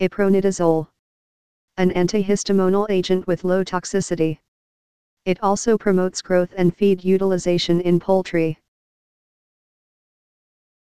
Ipronitazole. An antihistamonal agent with low toxicity. It also promotes growth and feed utilization in poultry.